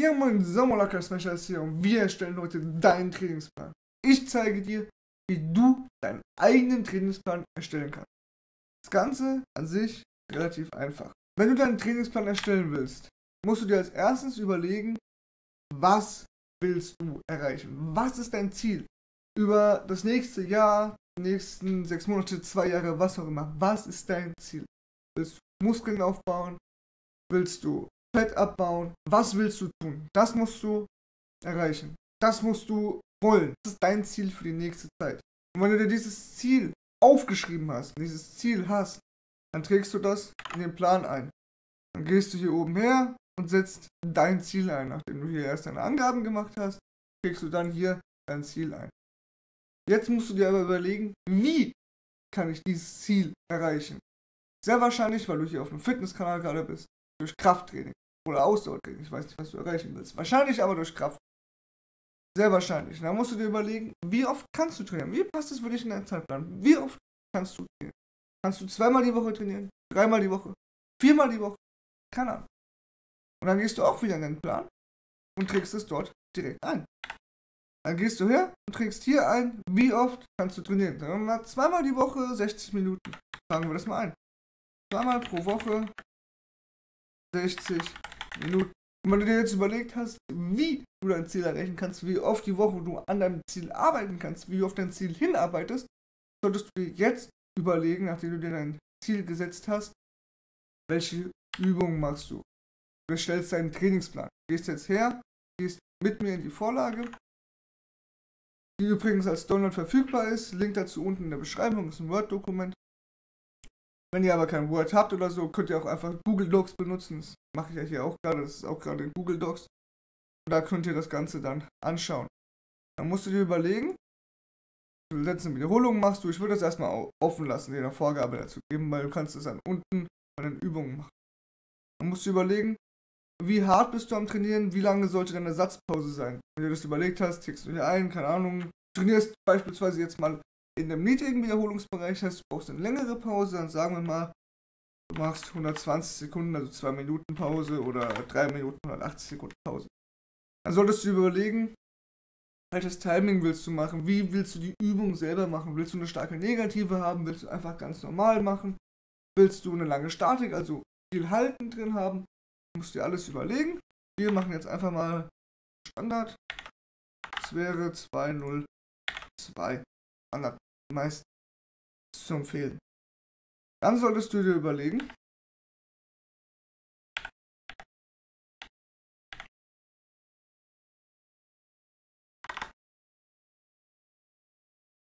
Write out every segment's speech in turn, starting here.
Ihr Moin Sommerlocker Smashers hier und wir erstellen heute deinen Trainingsplan. Ich zeige dir, wie du deinen eigenen Trainingsplan erstellen kannst. Das Ganze an sich relativ einfach. Wenn du deinen Trainingsplan erstellen willst, musst du dir als erstes überlegen, was willst du erreichen? Was ist dein Ziel? Über das nächste Jahr, die nächsten sechs Monate, zwei Jahre, was auch immer. Was ist dein Ziel? Willst du Muskeln aufbauen? Willst du Fett abbauen? Was willst du tun? Das musst du erreichen. Das musst du wollen. Das ist dein Ziel für die nächste Zeit. Und wenn du dir dieses Ziel aufgeschrieben hast, dieses Ziel hast, dann trägst du das in den Plan ein. Dann gehst du hier oben her und setzt dein Ziel ein. Nachdem du hier erst deine Angaben gemacht hast, trägst du dann hier dein Ziel ein. Jetzt musst du dir aber überlegen, wie kann ich dieses Ziel erreichen? Sehr wahrscheinlich, weil du hier auf einem Fitnesskanal gerade bist, durch Krafttraining oder Ausdauertraining. Ich weiß nicht, was du erreichen willst. Wahrscheinlich aber durch Kraft. Sehr wahrscheinlich. Da musst du dir überlegen, wie oft kannst du trainieren? Wie passt für dich in deinen Zeitplan? Wie oft kannst du trainieren? Kannst du zweimal die Woche trainieren? Dreimal die Woche? Viermal die Woche? Keine Ahnung. Und dann gehst du auch wieder in den Plan und trägst es dort direkt ein. Dann gehst du her und trägst hier ein, wie oft kannst du trainieren. Dann mal zweimal die Woche 60 Minuten. Fangen wir das mal ein. Zweimal pro Woche 60 Minuten. Und wenn du dir jetzt überlegt hast, wie du dein Ziel erreichen kannst, wie oft die Woche du an deinem Ziel arbeiten kannst, wie du auf dein Ziel hinarbeitest, solltest du dir jetzt überlegen, nachdem du dir dein Ziel gesetzt hast, welche Übungen machst du. Du stellst deinen Trainingsplan. Gehst jetzt her, gehst mit mir in die Vorlage, die übrigens als Download verfügbar ist. Link dazu unten in der Beschreibung, ist ein Word-Dokument. Wenn ihr aber kein Word habt oder so, könnt ihr auch einfach Google Docs benutzen. Das mache ich ja hier auch gerade. Das ist auch gerade in Google Docs. Und da könnt ihr das Ganze dann anschauen. Dann musst du dir überlegen, du letzte Wiederholungen machst du. Ich würde das erstmal offen lassen, dir eine Vorgabe dazu geben, weil du kannst es dann unten bei den Übungen machen. Dann musst du überlegen, wie hart bist du am Trainieren, wie lange sollte deine Satzpause sein. Wenn du das überlegt hast, tickst du hier ein, keine Ahnung, trainierst beispielsweise jetzt mal in einem niedrigen Wiederholungsbereich hast, du eine längere Pause, dann sagen wir mal, du machst 120 Sekunden, also 2 Minuten Pause oder 3 Minuten 180 Sekunden Pause. Dann solltest du überlegen, welches Timing willst du machen, wie willst du die Übung selber machen, willst du eine starke Negative haben, willst du einfach ganz normal machen, willst du eine lange Statik, also viel Halten drin haben, musst du dir alles überlegen. Wir machen jetzt einfach mal Standard. Das wäre 202. Standard meist zu empfehlen. Dann solltest du dir überlegen,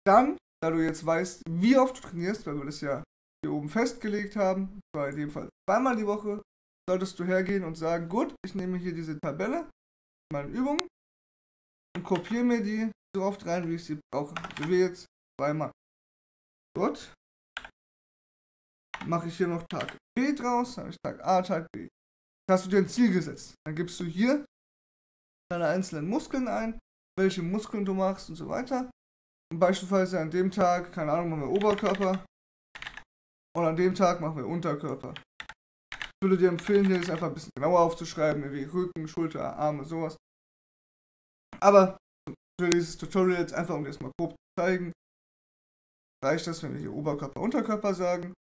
dann, da du jetzt weißt, wie oft du trainierst, weil wir das ja hier oben festgelegt haben, bei dem Fall zweimal die Woche, solltest du hergehen und sagen, gut, ich nehme hier diese Tabelle, meine Übungen und kopiere mir die so oft rein, wie ich sie brauche. So wie jetzt zweimal. Gut. Mache ich hier noch Tag B draus, habe ich Tag A, Tag B. Hast du dir ein Ziel gesetzt. Dann gibst du hier deine einzelnen Muskeln ein, welche Muskeln du machst und so weiter. Und beispielsweise an dem Tag, keine Ahnung, machen wir Oberkörper. Und an dem Tag machen wir Unterkörper. Ich würde dir empfehlen, hier das einfach ein bisschen genauer aufzuschreiben, wie Rücken, Schulter, Arme, sowas. Aber für dieses Tutorial jetzt einfach, um dir das mal grob zu zeigen, reicht das, wenn wir hier Oberkörper, Unterkörper sagen.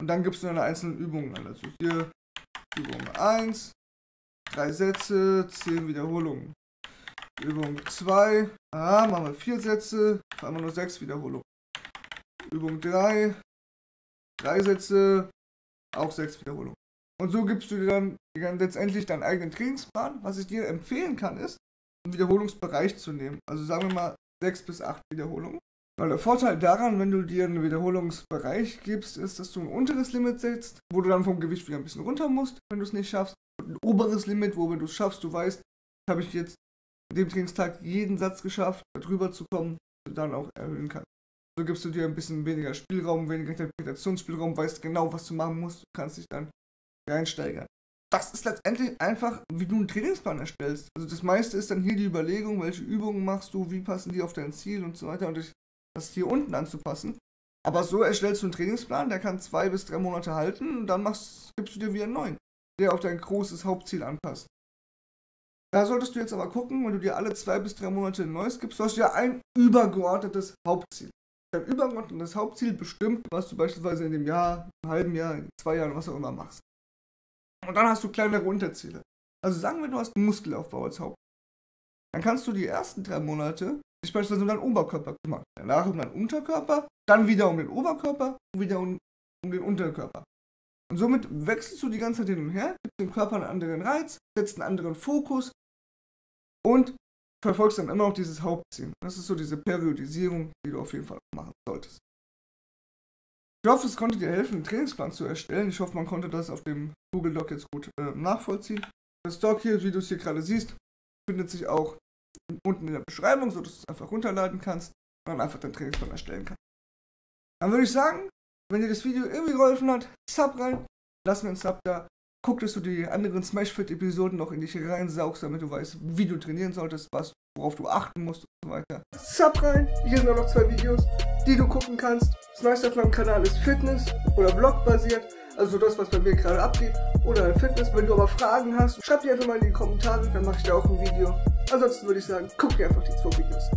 Und dann gibst du deine einzelnen Übungen an. Also hier Übung 1, 3 Sätze, 10 Wiederholungen. Übung 2, ah, machen wir 4 Sätze, vor nur 6 Wiederholungen. Übung 3, 3 Sätze, auch 6 Wiederholungen. Und so gibst du dir dann, dann letztendlich deinen eigenen Trainingsplan. Was ich dir empfehlen kann, ist, einen Wiederholungsbereich zu nehmen. Also sagen wir mal 6 bis 8 Wiederholungen. Weil der Vorteil daran, wenn du dir einen Wiederholungsbereich gibst, ist, dass du ein unteres Limit setzt, wo du dann vom Gewicht wieder ein bisschen runter musst, wenn du es nicht schaffst. Und ein oberes Limit, wo wenn du es schaffst, du weißt, habe ich jetzt an dem Trainingstag jeden Satz geschafft, darüber zu kommen, du dann auch erhöhen kannst. So gibst du dir ein bisschen weniger Spielraum, weniger Interpretationsspielraum, weißt genau, was du machen musst, du kannst dich dann reinsteigern. Das ist letztendlich einfach, wie du einen Trainingsplan erstellst. Also das meiste ist dann hier die Überlegung, welche Übungen machst du, wie passen die auf dein Ziel und so weiter. Und ich das hier unten anzupassen. Aber so erstellst du einen Trainingsplan, der kann zwei bis drei Monate halten und dann machst, gibst du dir wieder einen neuen, der auf dein großes Hauptziel anpasst. Da solltest du jetzt aber gucken, wenn du dir alle zwei bis drei Monate ein neues gibst, du hast ja ein übergeordnetes Hauptziel. Dein übergeordnetes Hauptziel bestimmt, was du beispielsweise in dem Jahr, einem halben Jahr, in zwei Jahren, was auch immer machst. Und dann hast du kleinere Unterziele. Also sagen wir, du hast Muskelaufbau als Haupt. Dann kannst du die ersten drei Monate dich beispielsweise um deinen Oberkörper kümmern. Danach um deinen Unterkörper, dann wieder um den Oberkörper und wieder um, um den Unterkörper. Und somit wechselst du die ganze Zeit hin und her, gibst dem Körper einen anderen Reiz, setzt einen anderen Fokus und verfolgst dann immer noch dieses Hauptziel. Das ist so diese Periodisierung, die du auf jeden Fall machen solltest. Ich hoffe, es konnte dir helfen, einen Trainingsplan zu erstellen. Ich hoffe, man konnte das auf dem Google Doc jetzt gut äh, nachvollziehen. Das Doc hier, wie du es hier gerade siehst, findet sich auch unten in der Beschreibung, sodass du es einfach runterladen kannst und dann einfach deinen Trainingsplan erstellen kannst. Dann würde ich sagen, wenn dir das Video irgendwie geholfen hat, Sub rein, lass mir einen Sub da. Guck, dass du die anderen Smashfit-Episoden noch in dich reinsaugst, damit du weißt, wie du trainieren solltest, was, worauf du achten musst und so weiter. Sub rein, hier sind auch noch zwei Videos, die du gucken kannst. Das meiste auf meinem Kanal ist Fitness oder Vlog basiert, also das, was bei mir gerade abgeht, oder Fitness. Wenn du aber Fragen hast, schreib die einfach mal in die Kommentare, dann mache ich da auch ein Video. Ansonsten würde ich sagen, guck dir einfach die zwei Videos.